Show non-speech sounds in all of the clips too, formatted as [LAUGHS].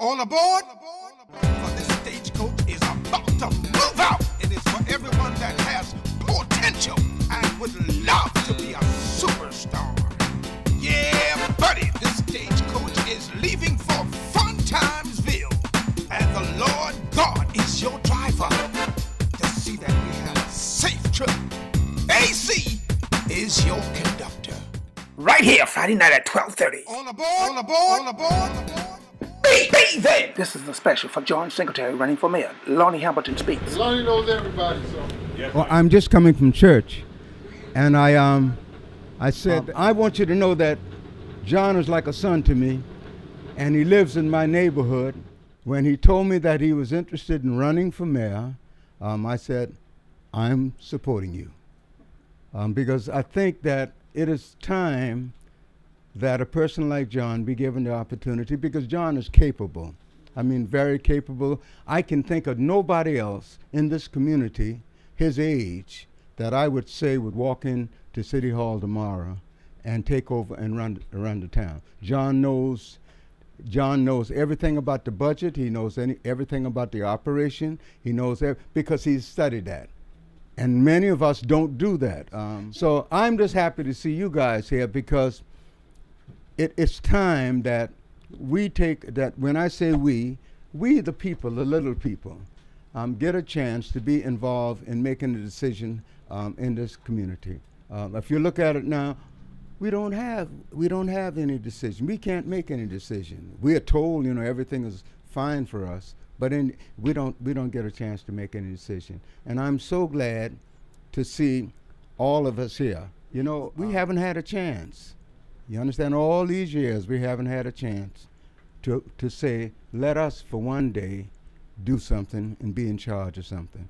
All aboard! For this stagecoach is about to move out, it's for everyone that has potential and would love to be a superstar. Yeah, buddy, this stagecoach is leaving for Fun Timesville, and the Lord God is your driver. To see that we have a safe trip, AC is your conductor. Right here, Friday night at 12:30. All aboard! All aboard! All aboard! Be, be there. This is a special for John Singletary running for mayor. Lonnie Hamilton speaks. Lonnie knows everybody, so. Well, I'm just coming from church, and I um, I said I want you to know that John is like a son to me, and he lives in my neighborhood. When he told me that he was interested in running for mayor, um, I said, I'm supporting you, um, because I think that it is time that a person like John be given the opportunity because John is capable. I mean, very capable. I can think of nobody else in this community his age that I would say would walk in to City Hall tomorrow and take over and run run the town. John knows John knows everything about the budget. He knows any, everything about the operation. He knows because he's studied that. And many of us don't do that. Um, so I'm just happy to see you guys here because it, it's time that we take that when I say we, we the people, the little people, um, get a chance to be involved in making a decision um, in this community. Um, if you look at it now, we don't have we don't have any decision. We can't make any decision. We are told, you know, everything is fine for us, but in, we don't we don't get a chance to make any decision. And I'm so glad to see all of us here. You know, we haven't had a chance. You understand? All these years, we haven't had a chance to, to say, let us for one day do something and be in charge of something.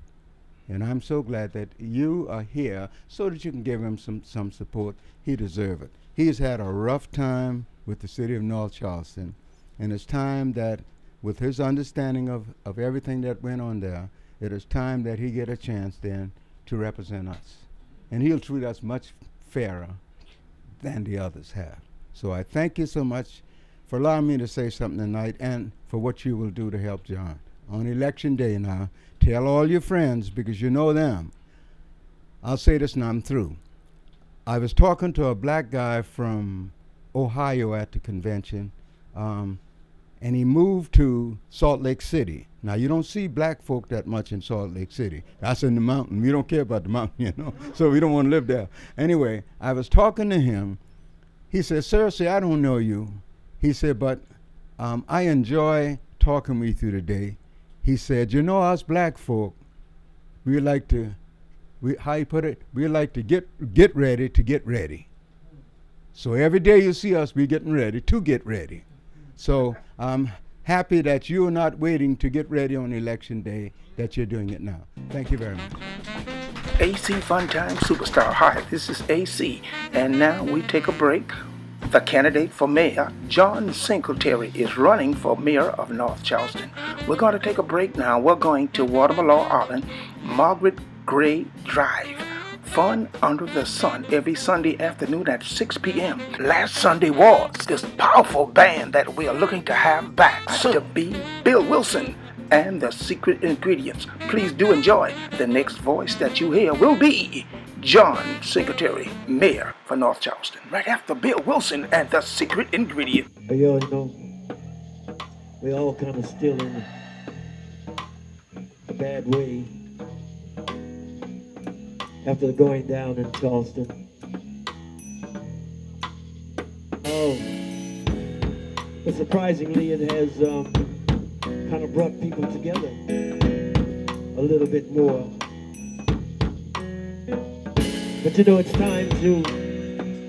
And I'm so glad that you are here so that you can give him some, some support. He deserves it. He's had a rough time with the city of North Charleston, and it's time that, with his understanding of, of everything that went on there, it is time that he get a chance then to represent us. And he'll treat us much fairer than the others have. So I thank you so much for allowing me to say something tonight and for what you will do to help John. On election day now, tell all your friends because you know them. I'll say this and I'm through. I was talking to a black guy from Ohio at the convention, um, and he moved to Salt Lake City. Now you don't see black folk that much in Salt Lake City. That's in the mountain. We don't care about the [LAUGHS] mountain, you know. so we don't want to live there. Anyway, I was talking to him. He said, "Seriously, I don't know you." He said, "But um, I enjoy talking with you today." He said, "You know, us black folk, we like to, we how you put it, we like to get get ready to get ready. So every day you see us, we getting ready to get ready. So I'm happy that you are not waiting to get ready on election day, that you're doing it now. Thank you very much. AC Fun Time Superstar. Hi, this is AC, and now we take a break. The candidate for mayor, John Singletary, is running for mayor of North Charleston. We're going to take a break now. We're going to Waterloo Island, Margaret Gray Drive. Fun under the sun every Sunday afternoon at 6 p.m. Last Sunday was this powerful band that we are looking to have back. To be Bill Wilson and the secret ingredients. Please do enjoy. The next voice that you hear will be John Singletary, Mayor for North Charleston. Right after Bill Wilson and the secret ingredient. But you know, we all kind of still in a bad way after the going down in Charleston. Oh, but surprisingly, it has um, kind of brought people together a little bit more. But you know, it's time to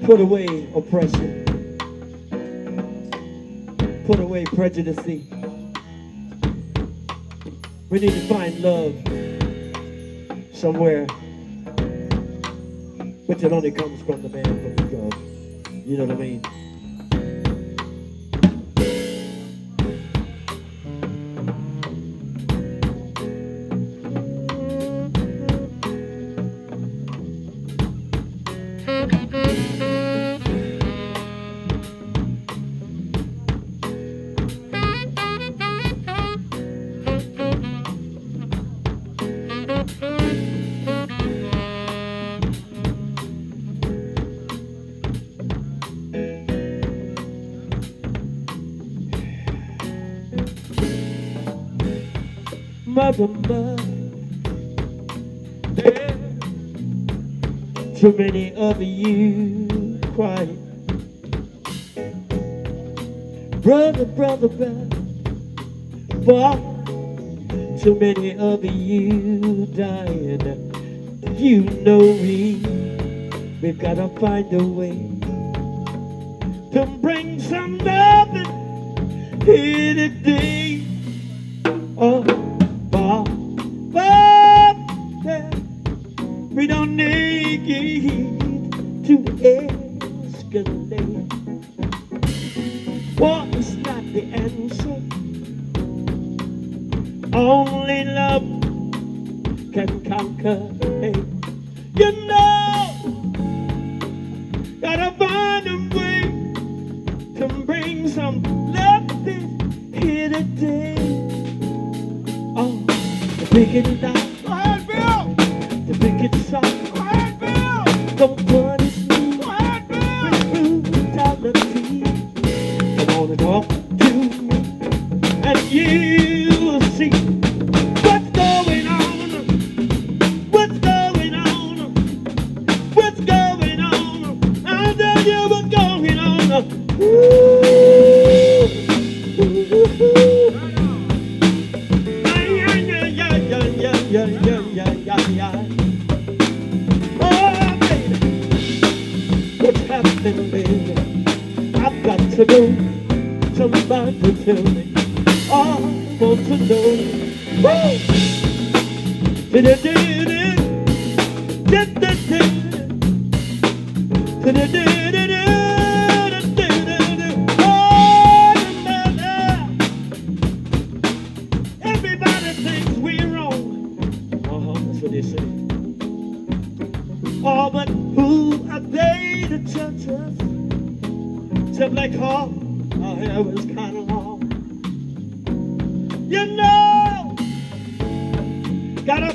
put away oppression, put away prejudice. We need to find love somewhere, which it only comes from the man from the God. You know what I mean? Mother. There, too many of you crying. Brother, brother, brother, too many of you dying. You know we, we've gotta find a way to bring some loving here today. Oh, need to escalate. War is not the answer. Only love can conquer You know, gotta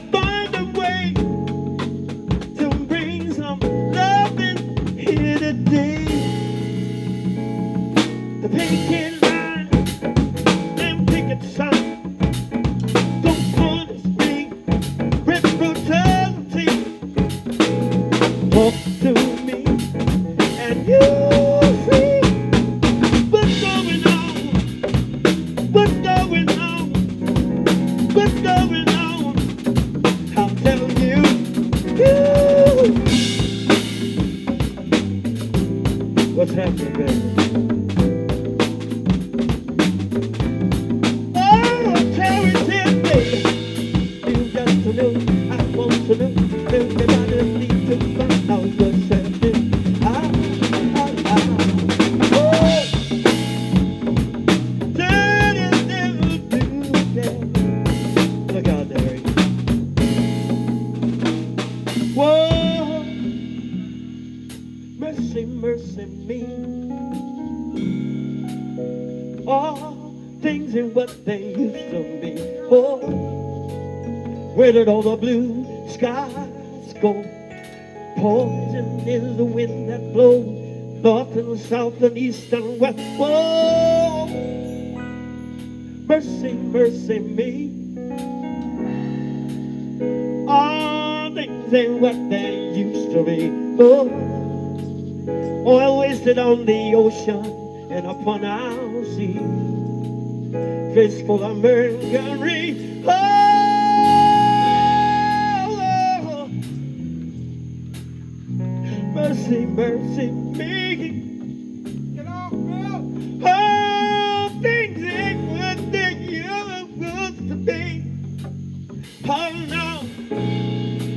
where did all the blue skies go? Poison is the wind that blows north and south and east and west. Whoa, mercy, mercy me. All things ain't what they used to be. Oh, oil wasted on the ocean and upon our sea. Fish full of mercury. Oh, oh, mercy, mercy me. Get off, Bill. All things ain't what they used to be. Oh no,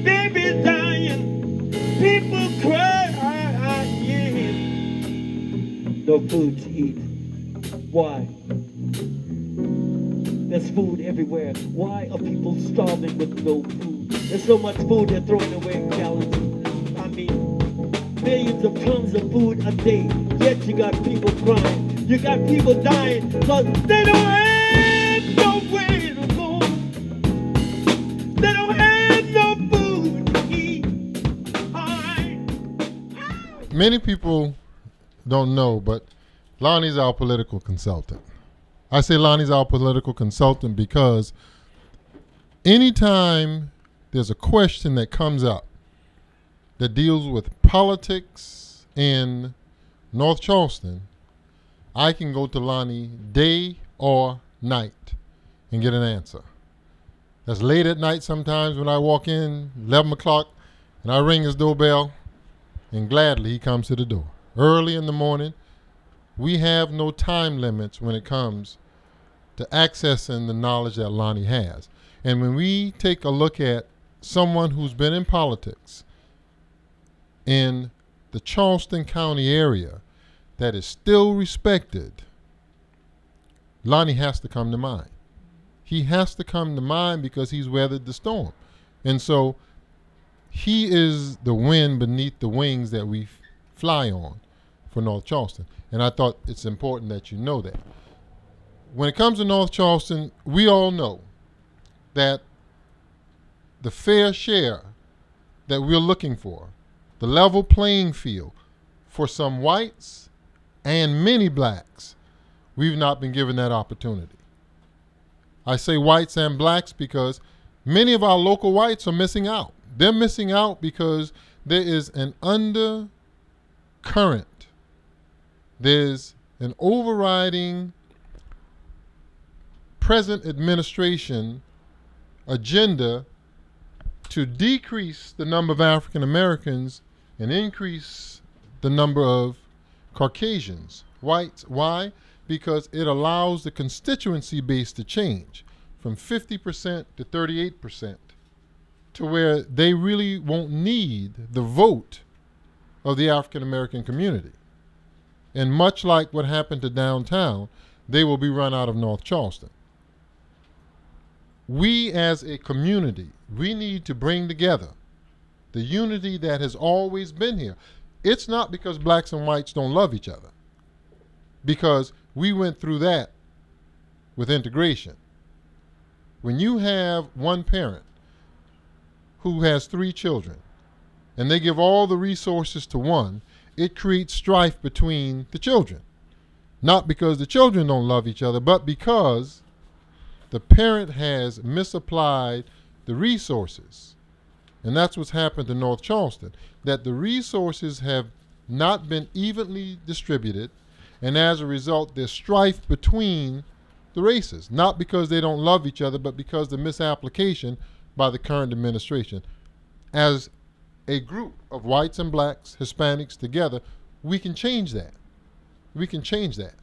baby's dying, people cry. No food to eat. Why? There's food everywhere. Why are people starving with no food? There's so much food they're throwing away in gallons. Millions of tons of food a day. Yet you got people crying. You got people dying because they don't have no food many people don't know, but Lonnie's our political consultant. I say Lonnie's our political consultant because anytime there's a question that comes up that deals with politics in North Charleston, I can go to Lonnie day or night and get an answer. That's late at night sometimes when I walk in, 11 o'clock, and I ring his doorbell, and gladly he comes to the door. Early in the morning, we have no time limits when it comes to accessing the knowledge that Lonnie has. And when we take a look at someone who's been in politics in the Charleston County area that is still respected, Lonnie has to come to mind. He has to come to mind because he's weathered the storm. And so he is the wind beneath the wings that we fly on for North Charleston. And I thought it's important that you know that. When it comes to North Charleston, we all know that the fair share that we're looking for, the level playing field for some whites and many blacks, we've not been given that opportunity. I say whites and blacks because many of our local whites are missing out. They're missing out because there is an undercurrent, there's an overriding present administration agenda to decrease the number of African Americans and increase the number of Caucasians, whites. Why? Because it allows the constituency base to change from 50% to 38% to where they really won't need the vote of the African American community. And much like what happened to downtown, they will be run out of North Charleston. We as a community, we need to bring together the unity that has always been here. It's not because blacks and whites don't love each other, because we went through that with integration. When you have one parent who has three children and they give all the resources to one, it creates strife between the children. Not because the children don't love each other, but because the parent has misapplied the resources. And that's what's happened to North Charleston, that the resources have not been evenly distributed, and as a result, there's strife between the races, not because they don't love each other, but because the misapplication by the current administration. As a group of whites and blacks, Hispanics together, we can change that. We can change that.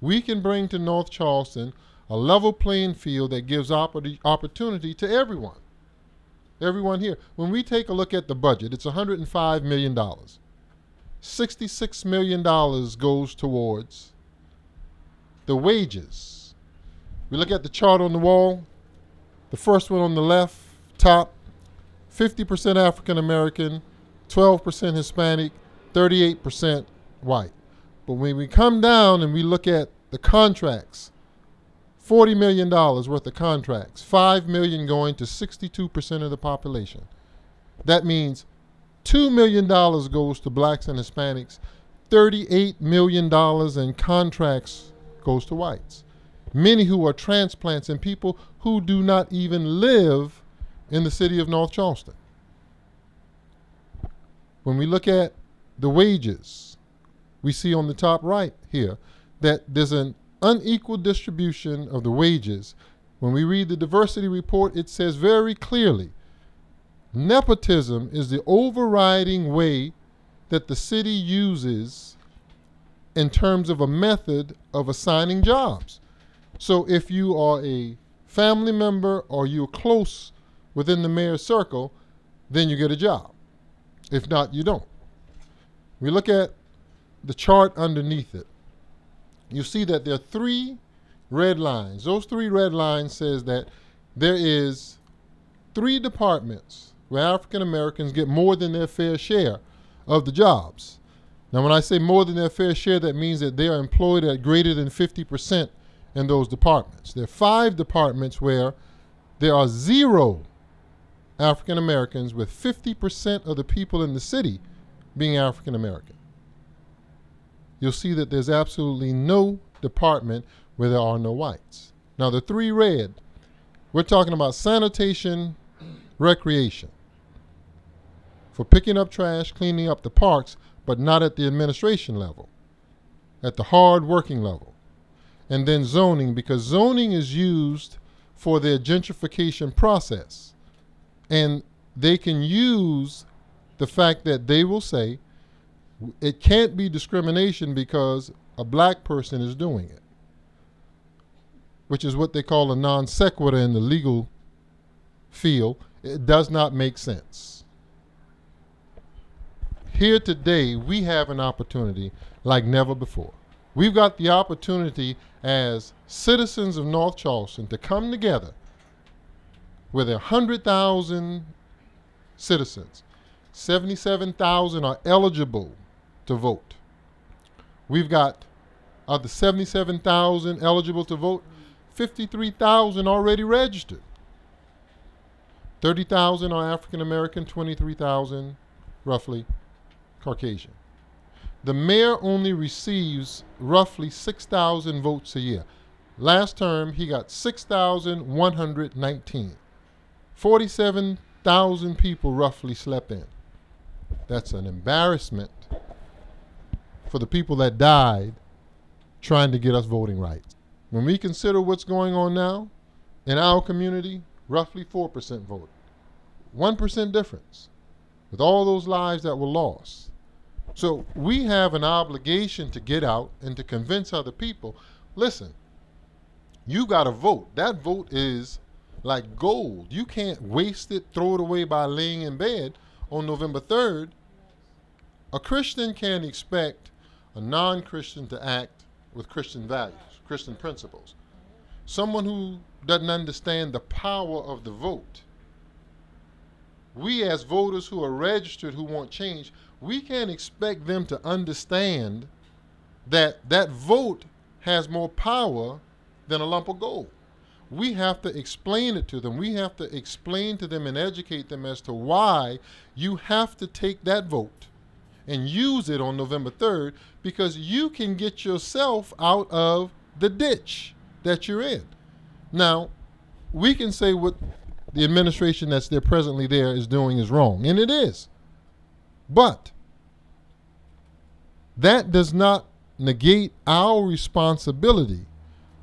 We can bring to North Charleston a level playing field that gives oppor- opportunity to everyone. Everyone here. When we take a look at the budget, it's $105 million. $66 million goes towards the wages. We look at the chart on the wall, the first one on the left, top, 50% African American, 12% Hispanic, 38% white. But when we come down and we look at the contracts, $40 million worth of contracts, 5 million going to 62% of the population. That means $2 million goes to blacks and Hispanics, $38 million in contracts goes to whites. Many who are transplants and people who do not even live in the city of North Charleston. When we look at the wages, we see on the top right here that there's an unequal distribution of the wages. When we read the diversity report, it says very clearly nepotism is the overriding way that the city uses in terms of a method of assigning jobs. So if you are a family member or you're close within the mayor's circle, then you get a job. If not, you don't. We look at the chart underneath it. You see that there are three red lines. Those three red lines says that there is three departments where African Americans get more than their fair share of the jobs. Now, when I say more than their fair share, that means that they are employed at greater than 50% in those departments. There are five departments where there are zero African Americans, with 50% of the people in the city being African American. You'll see that there's absolutely no department where there are no whites. Now, the three red, We're talking about sanitation, recreation. For picking up trash, cleaning up the parks, but not at the administration level, at the hard working level. And then zoning, because zoning is used for their gentrification process. And they can use the fact that they will say it can't be discrimination because a black person is doing it, which is what they call a non sequitur in the legal field. It does not make sense. Here today, we have an opportunity like never before. We've got the opportunity as citizens of North Charleston to come together with a 100,000 citizens. 77,000 are eligible to vote. We've got, of the 77,000 eligible to vote, 53,000 already registered. 30,000 are African American, 23,000 roughly Caucasian. The mayor only receives roughly 6,000 votes a year. Last term, he got 6,119. 47,000 people roughly slept in. That's an embarrassment for the people that died trying to get us voting rights. When we consider what's going on now in our community, roughly 4% voted. 1% difference with all those lives that were lost. So we have an obligation to get out and to convince other people listen, you got to vote. That vote is like gold. You can't waste it, throw it away by laying in bed on November 3rd. A Christian can't expect a non Christian to act with Christian values, Christian principles. Someone who doesn't understand the power of the vote. We, as voters who are registered who want change, we can't expect them to understand that that vote has more power than a lump of gold. We have to explain it to them. We have to explain to them and educate them as to why you have to take that vote and use it on November 3rd because you can get yourself out of the ditch that you're in. Now, we can say what the administration that's there presently there is doing is wrong, and it is. But that does not negate our responsibility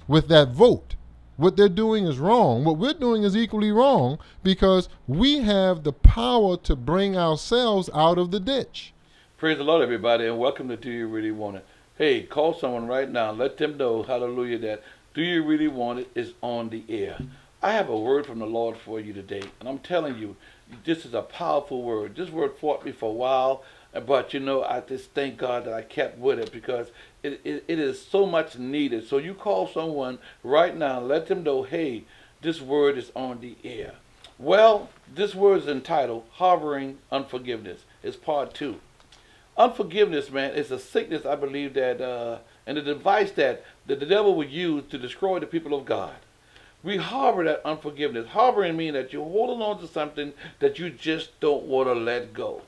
with that vote. What they're doing is wrong. What we're doing is equally wrong because we have the power to bring ourselves out of the ditch. Praise the Lord, everybody, and welcome to Do You Really Want It? Hey, call someone right now. Let them know, hallelujah, that Do You Really Want It is on the air. I have a word from the Lord for you today, and I'm telling you, this is a powerful word. This word fought me for a while, but you know, I just thank God that I kept with it because it, it, it is so much needed. So you call someone right now, let them know, hey, this word is on the air. Well, this word is entitled Harboring Unforgiveness. It's part two. Unforgiveness, man, is a sickness I believe that, uh, and a device that, that the devil would use to destroy the people of God. We harbor that unforgiveness. Harboring means that you're holding on to something that you just don't want to let go.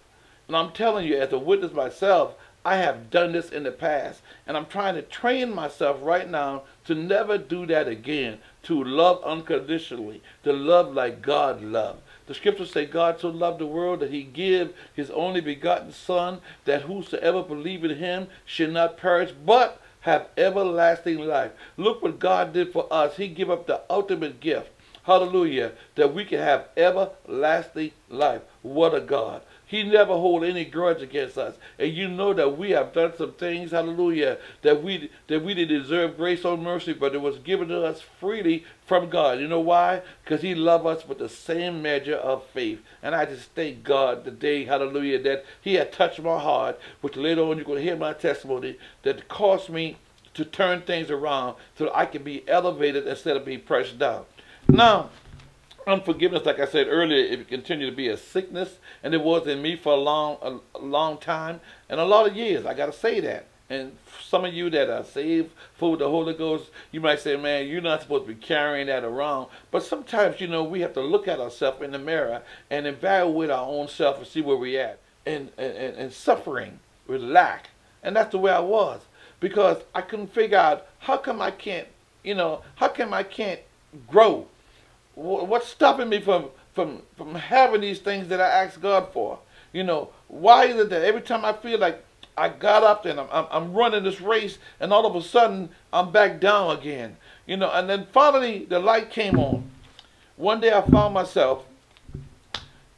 And I'm telling you, as a witness myself, I have done this in the past. And I'm trying to train myself right now to never do that again. To love unconditionally. To love like God loved. The scriptures say God so loved the world that he gave his only begotten Son, that whosoever believe in him should not perish, but have everlasting life. Look what God did for us. He gave up the ultimate gift. Hallelujah. That we can have everlasting life. What a God. He never hold any grudge against us. And you know that we have done some things, hallelujah, that we that we didn't deserve grace or mercy, but it was given to us freely from God. You know why? Because he loved us with the same measure of faith. And I just thank God today, hallelujah, that he had touched my heart, which later on you're going to hear my testimony, that caused me to turn things around so I can be elevated instead of being pressed down. Now, unforgiveness, like I said earlier, it continued to be a sickness, and it was in me for a long, a, long time, and a lot of years. I got to say that. And some of you that are saved for the Holy Ghost, you might say, man, you're not supposed to be carrying that around. But sometimes, you know, we have to look at ourselves in the mirror and evaluate our own self and see where we're at. And, and, and suffering with lack. And that's the way I was. Because I couldn't figure out, how come I can't, you know, how come I can't grow what's stopping me from from from having these things that I ask God for? You know, why is it that every time I feel like I got up and I'm, I'm, I'm running this race, and all of a sudden I'm back down again? You know, and then finally the light came on. One day I found myself,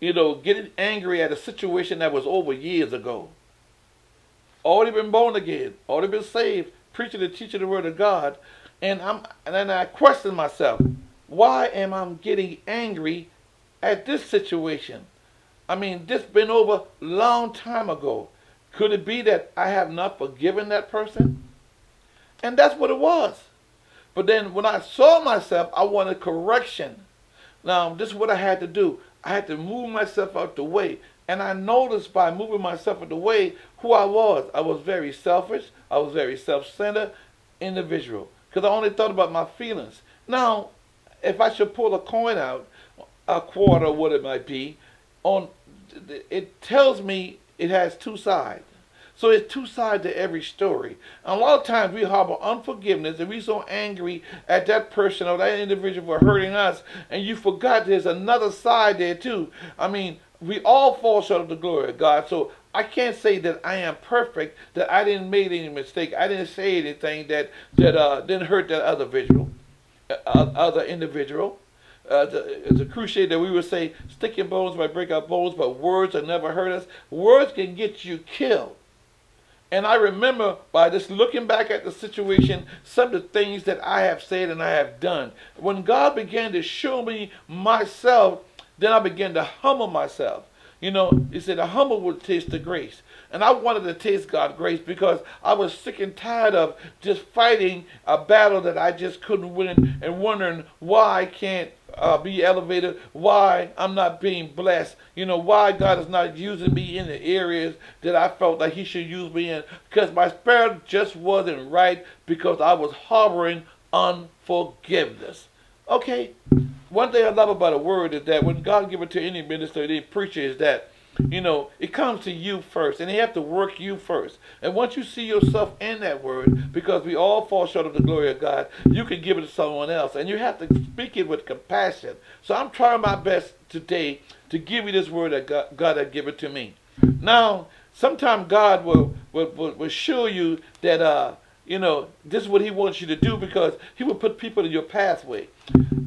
you know, getting angry at a situation that was over years ago. Already been born again, already been saved, preaching and teaching the word of God, and I'm and then I question myself, why am I getting angry at this situation? I mean, this been over long time ago. Could it be that I have not forgiven that person? And that's what it was. But then when I saw myself, I wanted correction. Now, this is what I had to do. I had to move myself out the way. And I noticed by moving myself out the way who I was. I was very selfish. I was very self-centered individual. Because I only thought about my feelings. Now, if I should pull a coin out, a quarter, what it might be, on it tells me it has two sides. So it's two sides to every story. And a lot of times we harbor unforgiveness and we're so angry at that person or that individual for hurting us, and you forgot there's another side there too. I mean, we all fall short of the glory of God. So I can't say that I am perfect, that I didn't make any mistake. I didn't say anything that that uh, didn't hurt that other visual, uh, other individual. Uh, it's a crusade that we would say, sticking bones might break our bones, but words will never hurt us. Words can get you killed. And I remember by just looking back at the situation, some of the things that I have said and I have done. When God began to show me myself, then I began to humble myself. You know, he said, the humble will taste the grace. And I wanted to taste God's grace because I was sick and tired of just fighting a battle that I just couldn't win and wondering why I can't uh, be elevated, why I'm not being blessed, you know, why God is not using me in the areas that I felt like He should use me in, because my spirit just wasn't right because I was harboring unforgiveness. Okay, one thing I love about a word is that when God give it to any minister, any preacher, is that you know, it comes to you first, and they have to work you first. And once you see yourself in that word, because we all fall short of the glory of God, you can give it to someone else, and you have to speak it with compassion. So I'm trying my best today to give you this word that God, God had given to me. Now, sometimes God will, will, will, will show you that, uh, you know, this is what he wants you to do because he will put people in your pathway.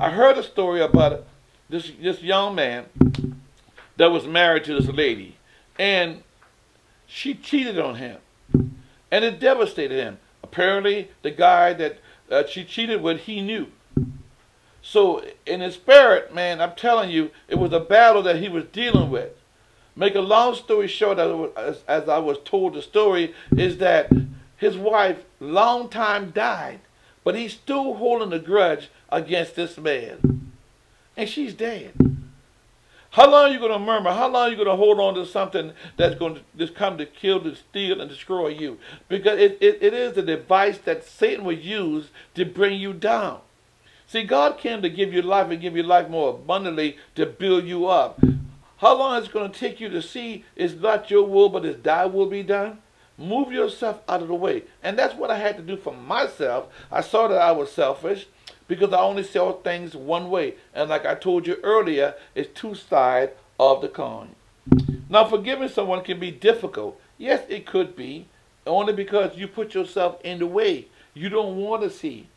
I heard a story about this, this young man that was married to this lady. And she cheated on him. And it devastated him. Apparently, the guy that uh, she cheated with, he knew. So, in his spirit, man, I'm telling you, it was a battle that he was dealing with. Make a long story short, as, as I was told the story, is that his wife, long time died, but he's still holding a grudge against this man. And she's dead. How long are you going to murmur? How long are you going to hold on to something that's going to just come to kill, to steal, and destroy you? Because it, it, it is a device that Satan will use to bring you down. See, God came to give you life and give you life more abundantly to build you up. How long is going to take you to see it's not your will, but it's thy will be done? Move yourself out of the way. And that's what I had to do for myself. I saw that I was selfish because I only sell things one way. And like I told you earlier, it's two sides of the coin. Now, forgiving someone can be difficult. Yes, it could be, only because you put yourself in the way. You don't want to see.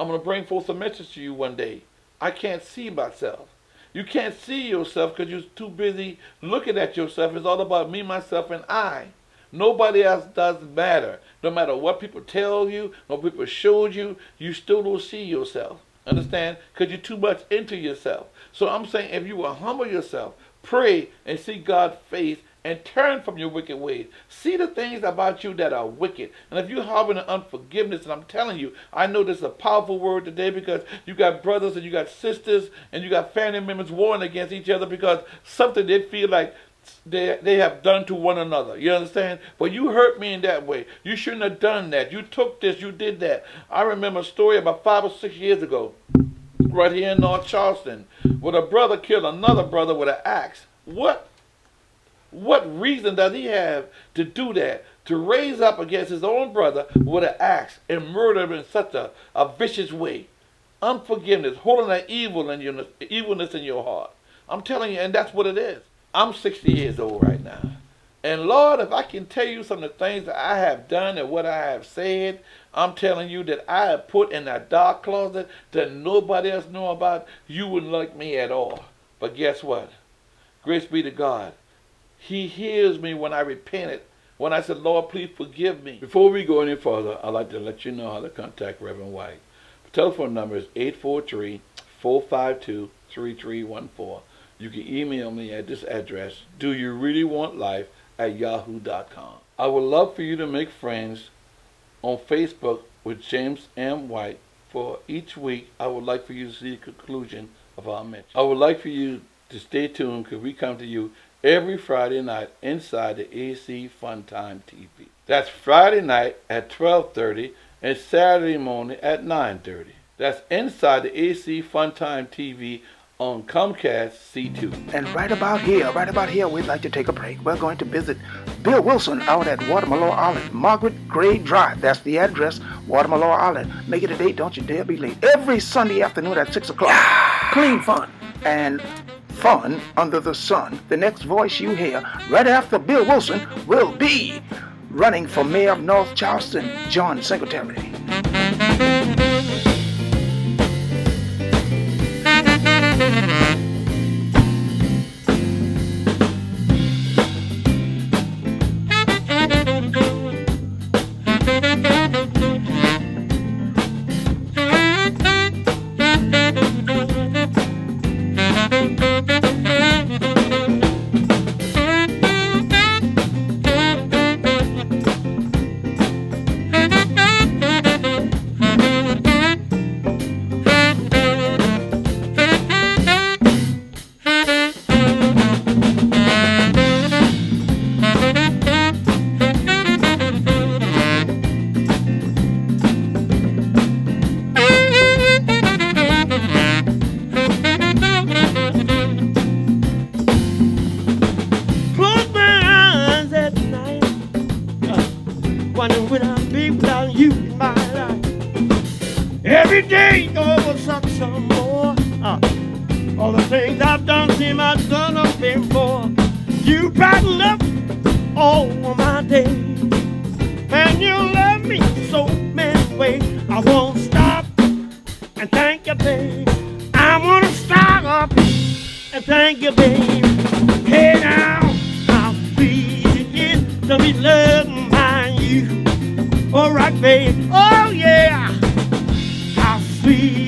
I'm going to bring forth a message to you one day. I can't see myself. You can't see yourself because you're too busy looking at yourself. It's all about me, myself, and I. Nobody else does matter. No matter what people tell you, what people showed you, you still don't see yourself. Understand? Because you're too much into yourself. So I'm saying if you will humble yourself, pray and see God's face and turn from your wicked ways. See the things about you that are wicked. And if you're harboring unforgiveness, and I'm telling you, I know this is a powerful word today because you got brothers and you got sisters and you got family members warring against each other because something they feel like they, they have done to one another. You understand? But you hurt me in that way. You shouldn't have done that. You took this, you did that. I remember a story about five or six years ago, right here in North Charleston, where a brother killed another brother with an axe. What what reason does he have to do that? To raise up against his own brother with an axe and murder him in such a, a vicious way. unforgiveness, holding that evil in your evilness in your heart. I'm telling you, and that's what it is. I'm 60 years old right now. And Lord, if I can tell you some of the things that I have done and what I have said, I'm telling you that I have put in that dark closet that nobody else know about, you wouldn't like me at all. But guess what? Grace be to God. He hears me when I repented. When I said, Lord, please forgive me. Before we go any further, I'd like to let you know how to contact Reverend White. The telephone number is 843 452 3314. You can email me at this address, do you really want life at yahoo.com. I would love for you to make friends on Facebook with James M. White. For each week, I would like for you to see the conclusion of our mention. I would like for you to stay tuned because we come to you every Friday night inside the AC Fun Time TV. That's Friday night at 12:30 and Saturday morning at 9:30. That's inside the AC Fun Time TV on Comcast C2. And right about here, right about here, we'd like to take a break. We're going to visit Bill Wilson out at Watermelon Island, Margaret Gray Drive. That's the address, Watermelon Island. Make it a date, don't you dare be late. Every Sunday afternoon at 6 o'clock. Clean fun and fun under the sun. The next voice you hear right after Bill Wilson will be running for mayor of North Charleston, John Singletary. All right, babe. Oh yeah, how sweet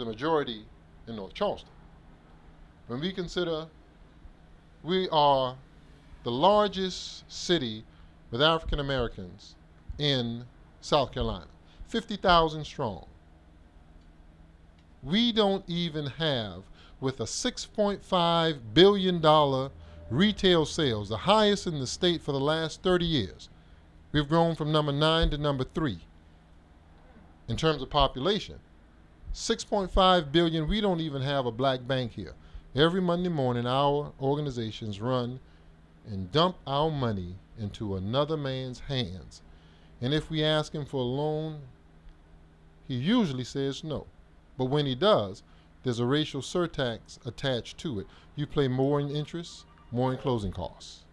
the majority in North Charleston. When we consider we are the largest city with African Americans in South Carolina, 50,000 strong. We don't even have, with a $6.5 billion retail sales, the highest in the state for the last 30 years. We've grown from number nine to number three in terms of population. 6.5 billion, we don't even have a black bank here. Every Monday morning, our organizations run and dump our money into another man's hands. And if we ask him for a loan, he usually says no. But when he does, there's a racial surtax attached to it. You pay more in interest, more in closing costs.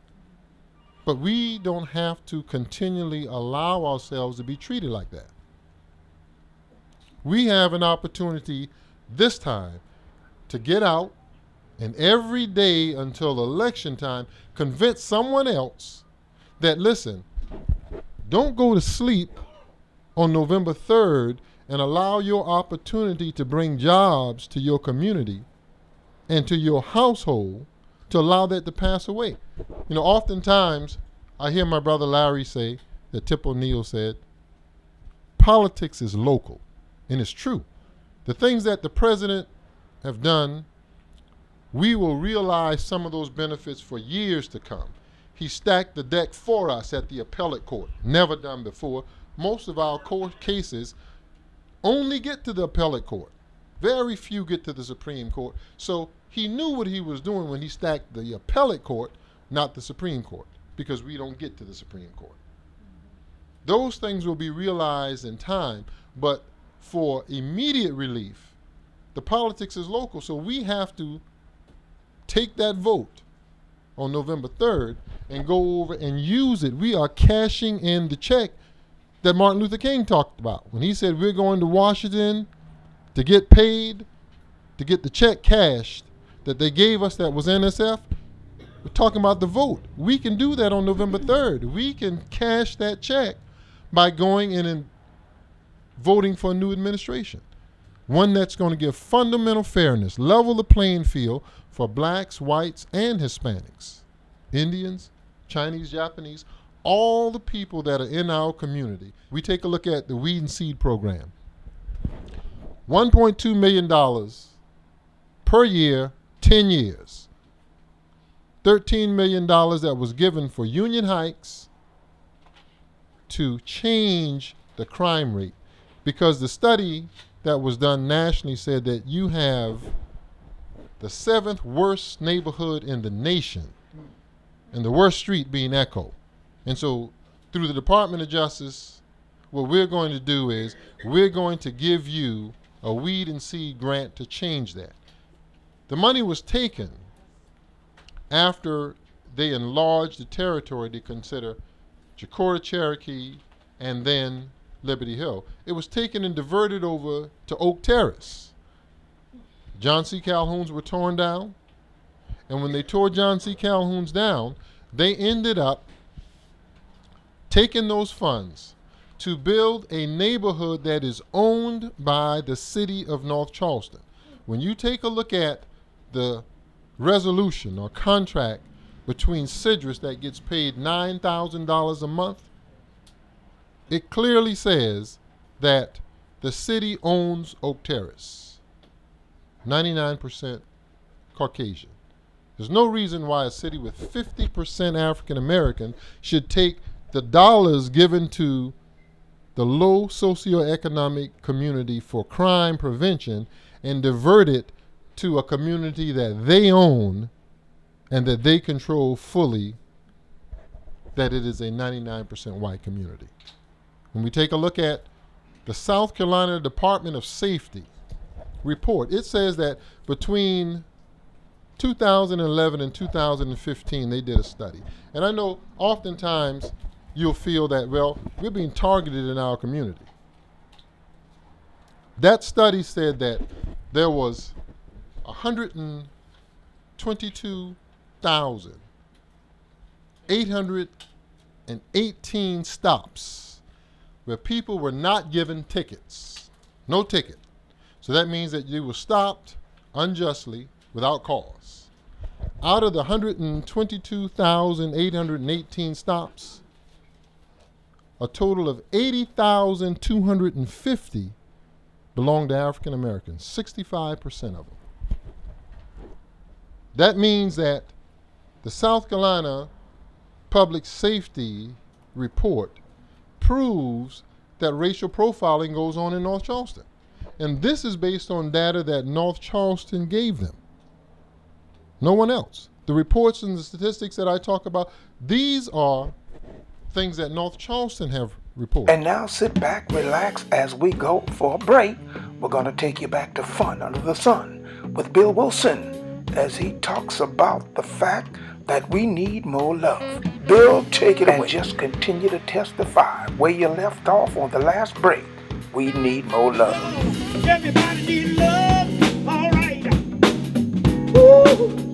But we don't have to continually allow ourselves to be treated like that. We have an opportunity this time to get out and every day until election time convince someone else that, listen, don't go to sleep on November 3rd and allow your opportunity to bring jobs to your community and to your household to allow that to pass away. You know, oftentimes I hear my brother Larry say that Tip O'Neill said, politics is local. And it's true. The things that the president have done, we will realize some of those benefits for years to come. He stacked the deck for us at the appellate court, never done before. Most of our court cases only get to the appellate court. Very few get to the Supreme Court. So he knew what he was doing when he stacked the appellate court, not the Supreme Court, because we don't get to the Supreme Court. Those things will be realized in time, but for immediate relief, the politics is local. So we have to take that vote on November 3rd and go over and use it. We are cashing in the check that Martin Luther King talked about when he said we're going to Washington to get paid, to get the check cashed that they gave us that was NSF. We're talking about the vote. We can do that on November 3rd. We can cash that check by going in and voting for a new administration. One that's going to give fundamental fairness, level the playing field for blacks, whites, and Hispanics, Indians, Chinese, Japanese, all the people that are in our community. We take a look at the Weed and Seed program. $1.2 million per year, 10 years. $13 million that was given for union hikes to change the crime rate because the study that was done nationally said that you have the seventh worst neighborhood in the nation and the worst street being Echo. And so through the Department of Justice, what we're going to do is we're going to give you a weed and seed grant to change that. The money was taken after they enlarged the territory to consider Chicora Cherokee and then Liberty Hill. It was taken and diverted over to Oak Terrace. John C. Calhoun's were torn down. And when they tore John C. Calhoun's down, they ended up taking those funds to build a neighborhood that is owned by the city of North Charleston. When you take a look at the resolution or contract between Sidrus that gets paid $9,000 a month, it clearly says that the city owns Oak Terrace, 99% Caucasian. There's no reason why a city with 50% African American should take the dollars given to the low socioeconomic community for crime prevention and divert it to a community that they own and that they control fully, that it is a 99% white community. When we take a look at the South Carolina Department of Safety report, it says that between 2011 and 2015, they did a study. And I know oftentimes you'll feel that, well, we're being targeted in our community. That study said that there was 122,818 stops where people were not given tickets. No ticket. So that means that you were stopped unjustly without cause. Out of the 122,818 stops, a total of 80,250 belong to African Americans, 65% of them. That means that the South Carolina Public Safety Report proves that racial profiling goes on in North Charleston. And this is based on data that North Charleston gave them. No one else. The reports and the statistics that I talk about, these are things that North Charleston have reported. And now sit back, relax as we go for a break. We're going to take you back to Fun Under the Sun with Bill Wilson as he talks about the fact that we need more love. Bill, take it and away. just continue to testify where you left off on the last break. We need more love. Everybody need love, all right. Ooh.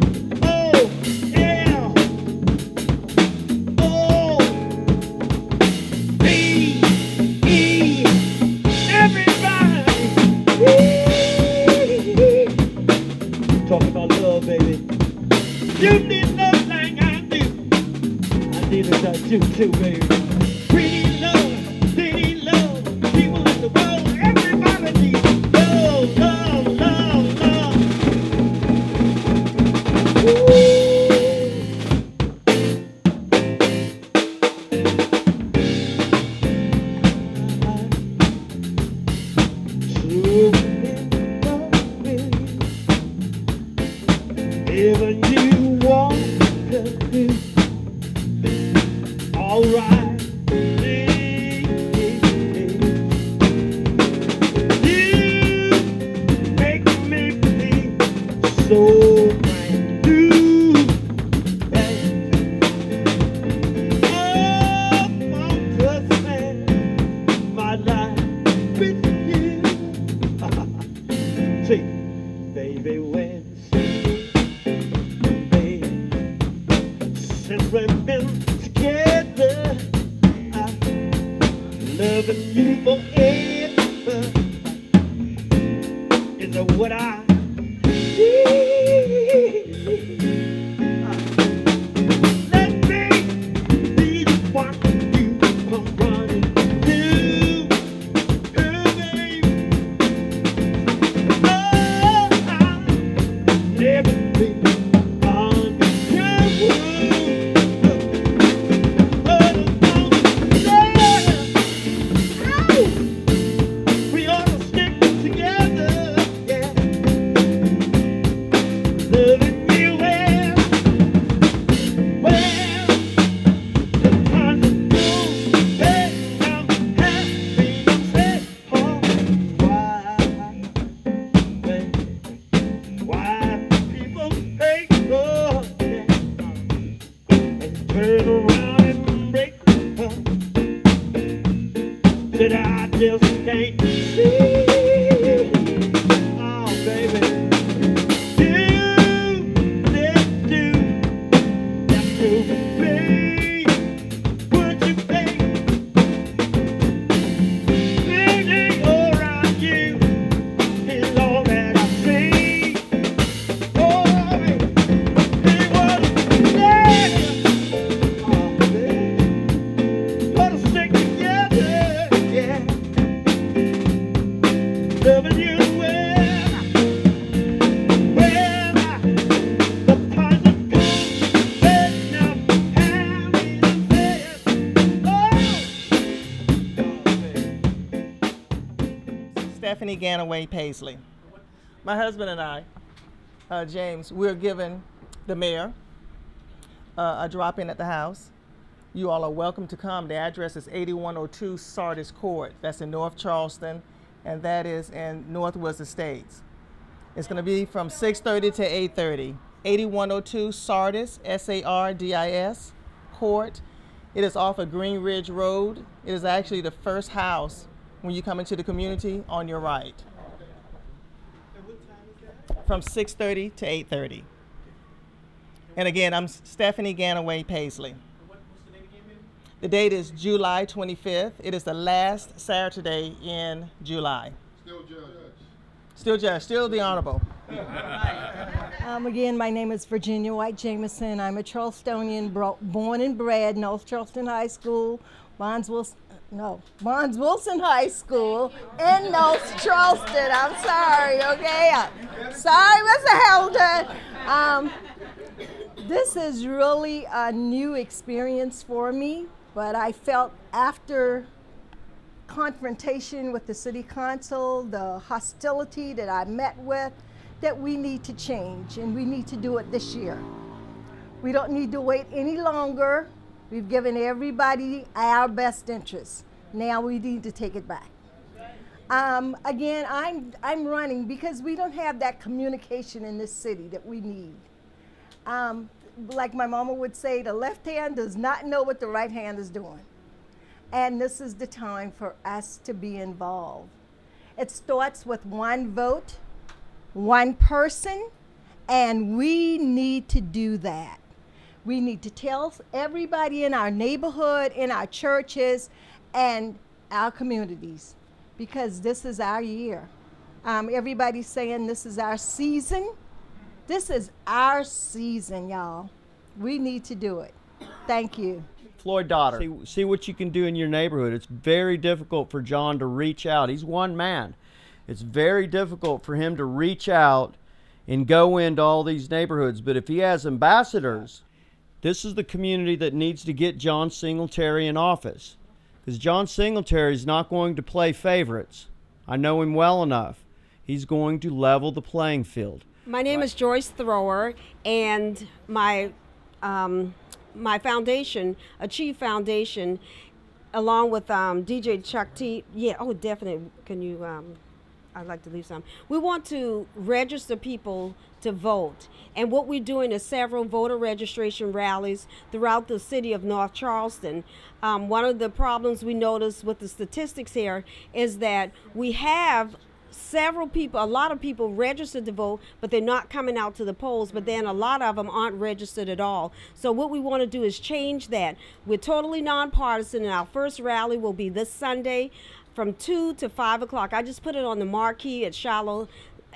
Stephanie Ganaway Paisley. My husband and I, uh, James, we're giving the mayor uh, a drop in at the house. You all are welcome to come. The address is 8102 Sardis Court. That's in North Charleston, and that is in Northwest Estates. It's going to be from 6:30 to 8:30. 8102 Sardis, S-A-R-D-I-S, Court. It is off of Green Ridge Road. It is actually the first house when you come into the community on your right. From 6:30 to 8:30. And again, I'm Stephanie Ganaway Paisley. The date is July 25th. It is the last Saturday in July. Still judge. Still judge, still the honorable. [LAUGHS] Um, again, my name is Virginia White Jameson. I'm a Charlestonian, bro- born and bred, North Charleston High School, Bonds Wilson, no, Bonds Wilson High School in North Charleston. I'm sorry, okay? Sorry, Mr. Helder. Um, this is really a new experience for me, but I felt after confrontation with the city council, the hostility that I met with, that we need to change and we need to do it this year. We don't need to wait any longer. We've given everybody our best interest. Now we need to take it back. Um, again, I'm, I'm running because we don't have that communication in this city that we need. Um, like my mama would say, the left hand does not know what the right hand is doing. And this is the time for us to be involved. It starts with one vote, one person, and we need to do that. We need to tell everybody in our neighborhood, in our churches, and our communities because this is our year. Um, everybody's saying this is our season. This is our season, y'all. We need to do it. Thank you. Floyd Daughter. See, see what you can do in your neighborhood. It's very difficult for John to reach out. He's one man. It's very difficult for him to reach out and go into all these neighborhoods. But if he has ambassadors, this is the community that needs to get John Singletary in office. Because John Singletary is not going to play favorites. I know him well enough. He's going to level the playing field. My name is Joyce Thrower, and my um, my foundation, Achieve Foundation, along with um, DJ Chuck T. Yeah, oh, definitely. Can you? Um, I'd like to leave some. We want to register people to vote. And what we're doing is several voter registration rallies throughout the city of North Charleston. Um, one of the problems we notice with the statistics here is that we have several people, a lot of people registered to vote, but they're not coming out to the polls. But then a lot of them aren't registered at all. So what we want to do is change that. We're totally nonpartisan, and our first rally will be this Sunday from 2 to 5 o'clock. I just put it on the marquee at Shiloh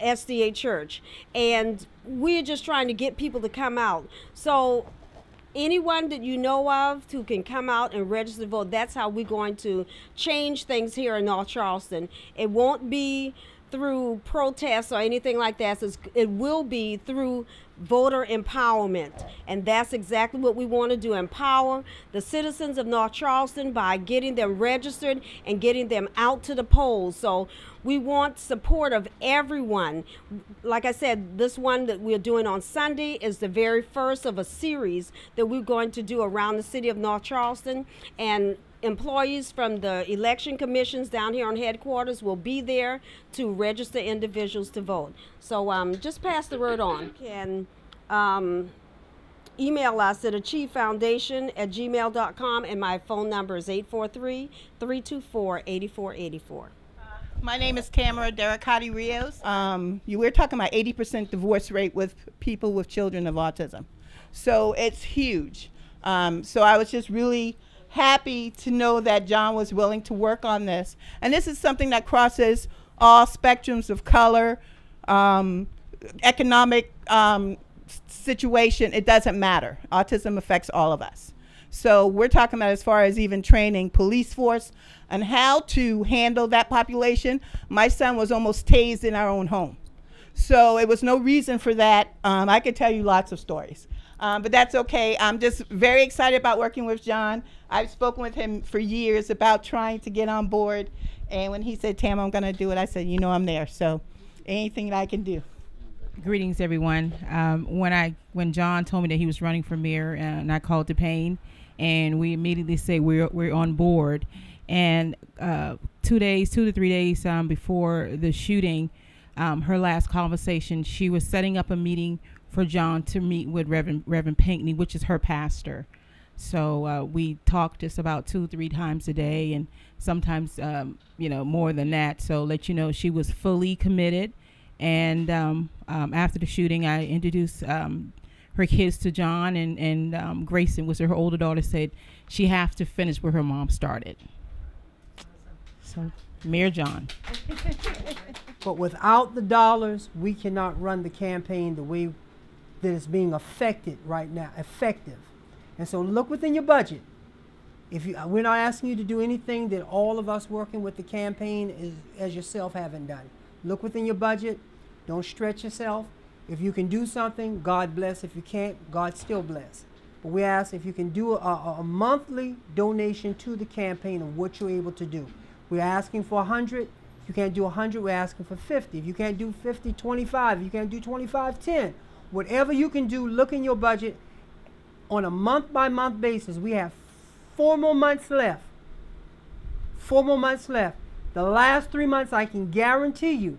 SDA Church. And we're just trying to get people to come out. So anyone that you know of who can come out and register to vote, that's how we're going to change things here in North Charleston. It won't be through protests or anything like that. It will be through voter empowerment. And that's exactly what we want to do empower the citizens of North Charleston by getting them registered and getting them out to the polls. So we want support of everyone. Like I said, this one that we're doing on Sunday is the very first of a series that we're going to do around the city of North Charleston. And employees from the election commissions down here on headquarters will be there to register individuals to vote. So um, just pass the word on. Can um, email us at achievefoundation at gmail.com and my phone number is 843 324 8484. My name is Tamara Derricati Rios. Um, you were talking about 80% divorce rate with people with children of autism. So it's huge. Um, so I was just really happy to know that John was willing to work on this. And this is something that crosses all spectrums of color, um, economic um, situation. It doesn't matter. Autism affects all of us. So we're talking about as far as even training police force and how to handle that population. My son was almost tased in our own home. So it was no reason for that. Um, I could tell you lots of stories. Um, but that's okay. I'm just very excited about working with John. I've spoken with him for years about trying to get on board. And when he said, Tam, I'm going to do it, I said, you know, I'm there. So anything that I can do. Greetings, everyone. Um, when I when John told me that he was running for mayor, uh, and I called DePayne, and we immediately said we're we're on board. And uh, two days, two to three days um, before the shooting, um, her last conversation, she was setting up a meeting for John to meet with Reverend Reverend Pinckney, which is her pastor. So uh, we talked just about two, three times a day, and sometimes um, you know more than that. So let you know she was fully committed. And um, um, after the shooting, I introduced um, her kids to John, and and um, Gracyn was her older daughter. Said she has to finish where her mom started. So, Mayor John. [LAUGHS] But without the dollars, we cannot run the campaign the way that it's being affected right now, effective. And so look within your budget. If you, we're not asking you to do anything that all of us working with the campaign is, as yourself haven't done. Look within your budget. Don't stretch yourself. If you can do something, God bless. If you can't, God still bless. But we ask if you can do a, a, a monthly donation to the campaign of what you're able to do. We're asking for 100. If you can't do 100, we're asking for 50. If you can't do 50, 25. If you can't do 25, 10. Whatever you can do, look in your budget. On a month by month basis, we have four more months left. Four more months left. The last three months, I can guarantee you,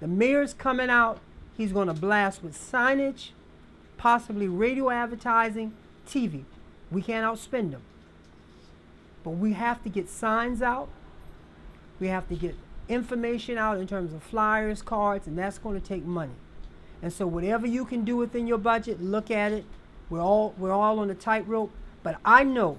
the mayor's coming out. He's going to blast with signage, possibly radio advertising, TV. We can't outspend them. But we have to get signs out. We have to get information out in terms of flyers, cards, and that's going to take money. And so whatever you can do within your budget, look at it. We're all we're all on a tightrope, but I know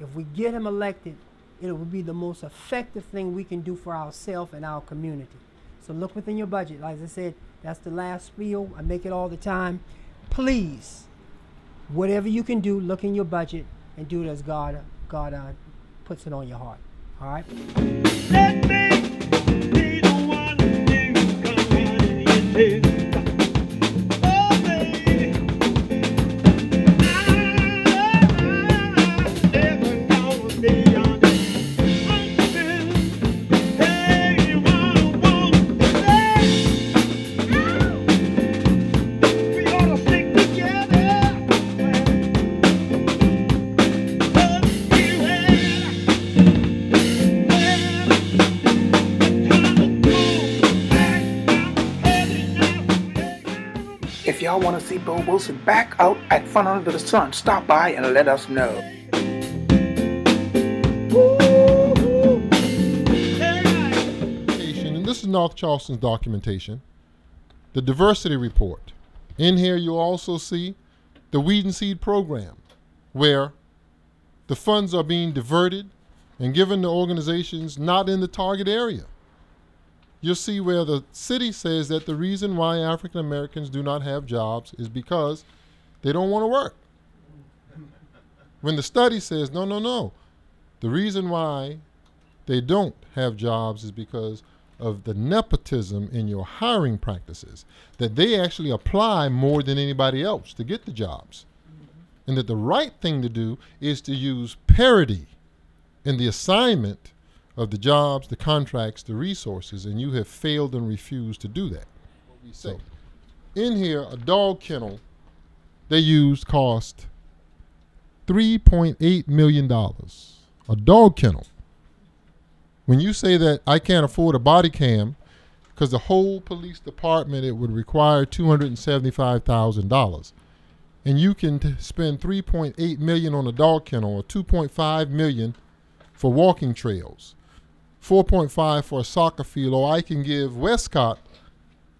if we get him elected, it will be the most effective thing we can do for ourselves and our community. So look within your budget. Like I said, that's the last spiel. I make it all the time. Please, whatever you can do, look in your budget and do it as God God uh, puts it on your heart. All right. Want to see Bo Wilson back out at Fun Under the Sun, stop by and let us know. And this is North Charleston's documentation. The diversity report. In here, you'll also see the Weed and Seed program, where the funds are being diverted and given to organizations not in the target area you'll see where the city says that the reason why African Americans do not have jobs is because they don't want to work. When the study says, no, no, no, the reason why they don't have jobs is because of the nepotism in your hiring practices, that they actually apply more than anybody else to get the jobs. And that the right thing to do is to use parity in the assignment of the jobs, the contracts, the resources, and you have failed and refused to do that. So, in here, a dog kennel they used cost $3.8 million. A dog kennel. When you say that I can't afford a body cam, because the whole police department, it would require $275,000. And you can t- spend 3.8 million on a dog kennel or 2.5 million for walking trails 4.5 for a soccer field, or I can give Wescott,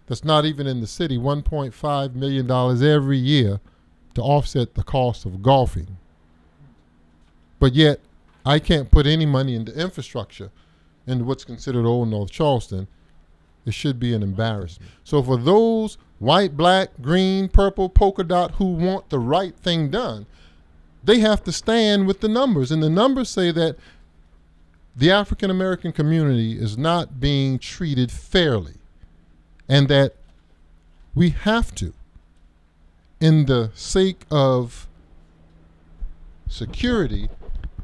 that's not even in the city, 1.5 million dollars every year to offset the cost of golfing. But yet, I can't put any money into infrastructure into what's considered Old North Charleston. It should be an embarrassment. So for those white, black, green, purple, polka dot who want the right thing done, they have to stand with the numbers. And the numbers say that the African American community is not being treated fairly, and that we have to in the sake of security,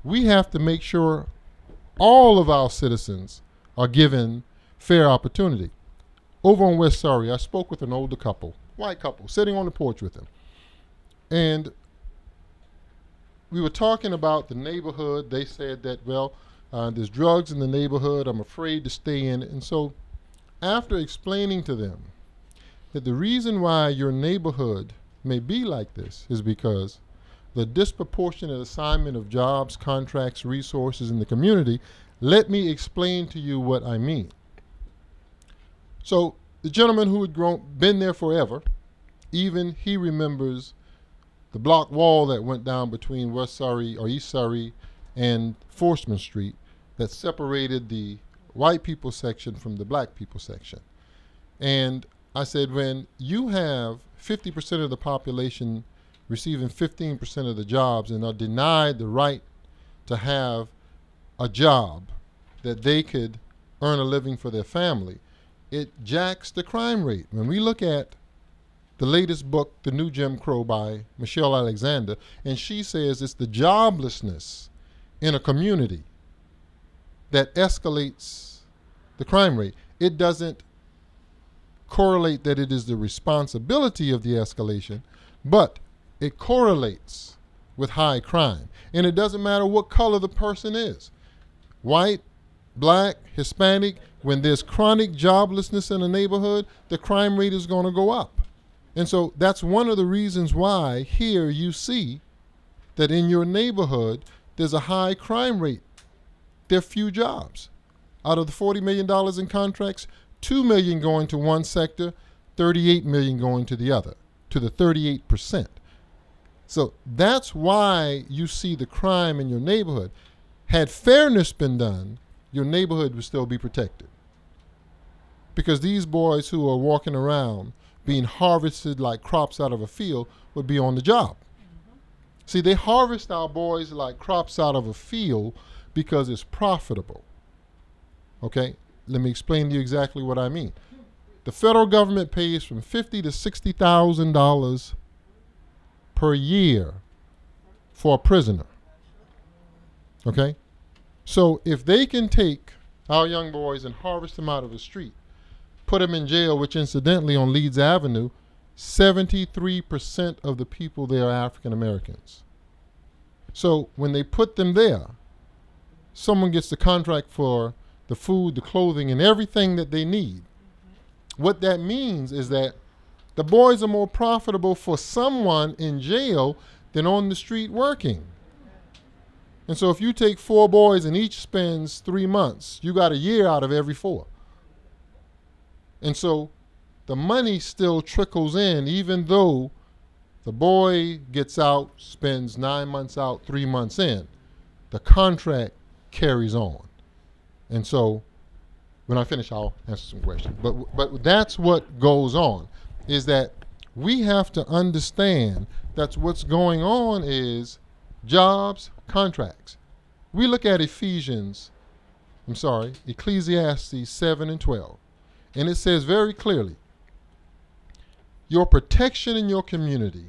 we have to make sure all of our citizens are given fair opportunity. Over on West Surrey, I spoke with an older couple, white couple, sitting on the porch with them. And we were talking about the neighborhood. They said that, well, uh, there's drugs in the neighborhood. I'm afraid to stay in. And so, after explaining to them that the reason why your neighborhood may be like this is because the disproportionate assignment of jobs, contracts, resources in the community, let me explain to you what I mean. So the gentleman who had grown, been there forever, even he remembers the block wall that went down between West Surrey or East Surrey and Forstmann Street that separated the white people section from the black people section. And I said, when you have 50% of the population receiving 15% of the jobs and are denied the right to have a job that they could earn a living for their family, it jacks the crime rate. When we look at the latest book, The New Jim Crow by Michelle Alexander, and she says it's the joblessness in a community that escalates the crime rate. It doesn't correlate that it is the responsibility of the escalation, but it correlates with high crime. And it doesn't matter what color the person is white, black, Hispanic, when there's chronic joblessness in a neighborhood, the crime rate is going to go up. And so that's one of the reasons why here you see that in your neighborhood there's a high crime rate. There are few jobs. Out of the $40 million in contracts, 2 million going to one sector, 38 million going to the other, to the 38%. So that's why you see the crime in your neighborhood. Had fairness been done, your neighborhood would still be protected. Because these boys who are walking around being harvested like crops out of a field would be on the job. See, they harvest our boys like crops out of a field because it's profitable. Okay? Let me explain to you exactly what I mean. The federal government pays from fifty to sixty thousand dollars per year for a prisoner. Okay? So if they can take our young boys and harvest them out of the street, put them in jail, which incidentally on Leeds Avenue, 73% of the people there are African Americans. So when they put them there, someone gets the contract for the food, the clothing, and everything that they need. What that means is that the boys are more profitable for someone in jail than on the street working. And so if you take four boys and each spends three months, you got a year out of every four. And so the money still trickles in, even though the boy gets out, spends nine months out, three months in. The contract carries on. And so when I finish, I'll answer some questions. But, but that's what goes on, is that we have to understand that what's going on is jobs, contracts. We look at Ephesians, I'm sorry, Ecclesiastes 7 and 12, and it says very clearly your protection in your community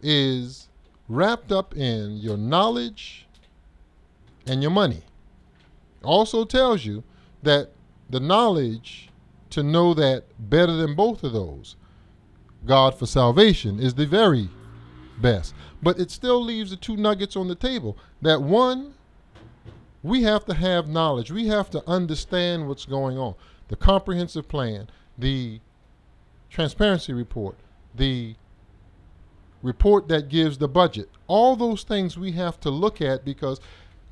is wrapped up in your knowledge and your money also tells you that the knowledge to know that better than both of those, God for salvation, is the very best. But it still leaves the two nuggets on the table. That one, we have to have knowledge. We have to understand what's going on. The comprehensive plan, the transparency report, the report that gives the budget. All those things we have to look at because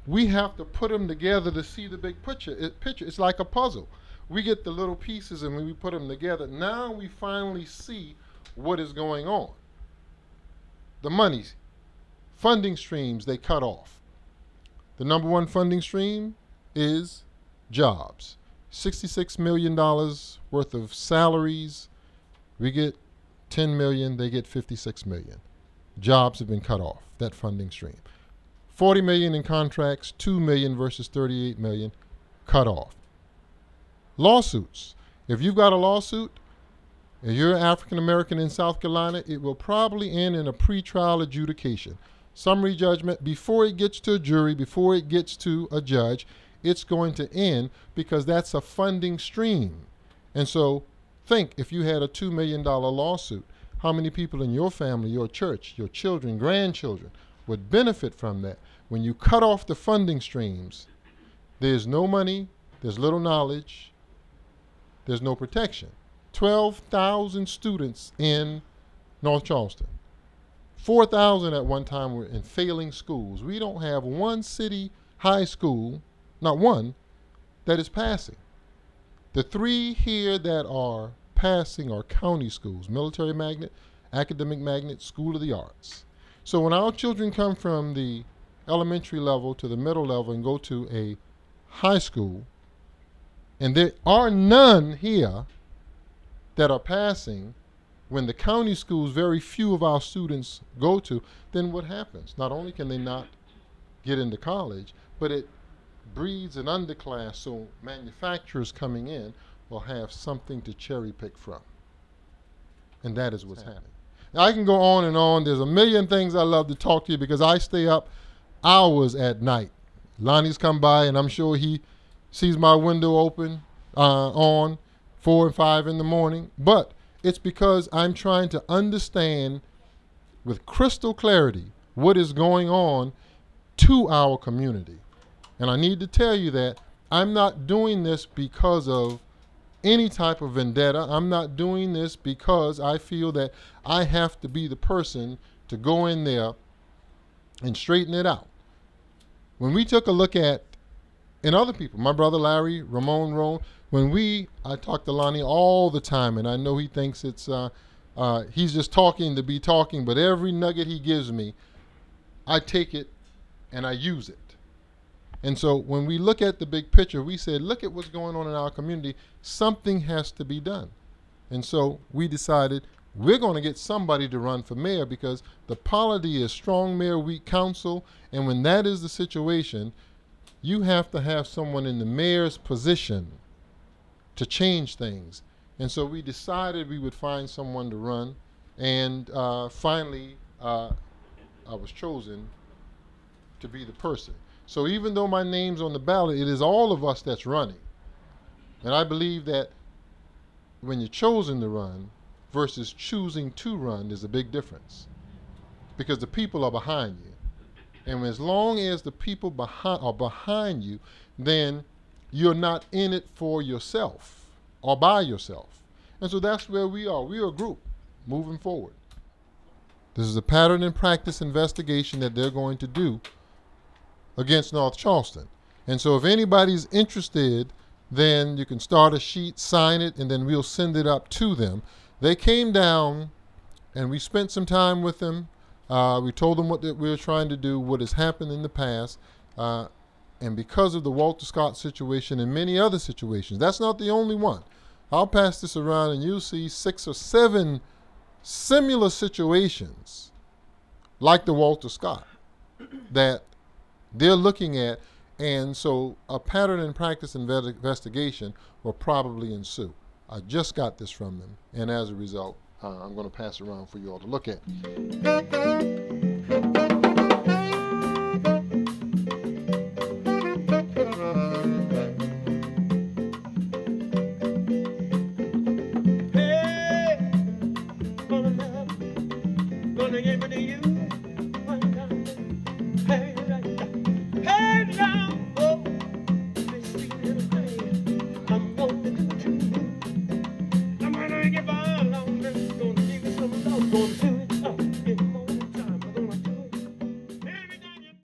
we have to put them together to see the big picture. It, picture. It's like a puzzle. We get the little pieces and we put them together, now we finally see what is going on. The monies, funding streams they cut off. The number one funding stream is jobs. $66 million worth of salaries. We get 10 million, they get 56 million. Jobs have been cut off, that funding stream. 40 million in contracts, 2 million versus 38 million cut off. Lawsuits. If you've got a lawsuit, If you're African American in South Carolina, it will probably end in a pretrial adjudication. Summary judgment before it gets to a jury, before it gets to a judge, it's going to end because that's a funding stream. And so think if you had a $2 million lawsuit, how many people in your family, your church, your children, grandchildren would benefit from that? When you cut off the funding streams, there's no money, there's little knowledge, there's no protection. 12,000 students in North Charleston. 4,000 at one time were in failing schools. We don't have one city high school, not one, that is passing. The three here that are passing are county schools military magnet, academic magnet, school of the arts. So when our children come from the elementary level to the middle level and go to a high school, and there are none here that are passing when the county schools very few of our students go to, then what happens? Not only can they not get into college, but it breeds an underclass so manufacturers coming in will have something to cherry pick from. And that is what's happening. Now, I can go on and on. There's a million things I love to talk to you because I stay up hours at night. Lonnie's come by and I'm sure he sees my window open uh, on four and five in the morning. But it's because I'm trying to understand with crystal clarity what is going on to our community. And I need to tell you that I'm not doing this because of any type of vendetta. I'm not doing this because I feel that I have to be the person to go in there and straighten it out. When we took a look at, and other people, my brother Larry, Ramon Roan, when we, I talk to Lonnie all the time, and I know he thinks it's, uh, uh, he's just talking to be talking, but every nugget he gives me, I take it and I use it. And so when we look at the big picture, we said, look at what's going on in our community. Something has to be done. And so we decided we're going to get somebody to run for mayor because the polity is strong mayor, weak council. And when that is the situation, you have to have someone in the mayor's position to change things. And so we decided we would find someone to run. And uh, finally, uh, I was chosen to be the person. So even though my name's on the ballot, it is all of us that's running. And I believe that when you're chosen to run versus choosing to run, there's a big difference. Because the people are behind you. And as long as the people behind are behind you, then you're not in it for yourself or by yourself. And so that's where we are. We are a group moving forward. This is a pattern and practice investigation that they're going to do against North Charleston. And so if anybody's interested, then you can start a sheet, sign it, and then we'll send it up to them. They came down and we spent some time with them. Uh, we told them what we were trying to do, what has happened in the past. Uh, and because of the Walter Scott situation and many other situations, that's not the only one. I'll pass this around and you'll see six or seven similar situations like the Walter Scott that they're looking at. And so a pattern and practice investigation will probably ensue. I just got this from them. And as a result, uh, I'm going to pass around for you all to look at.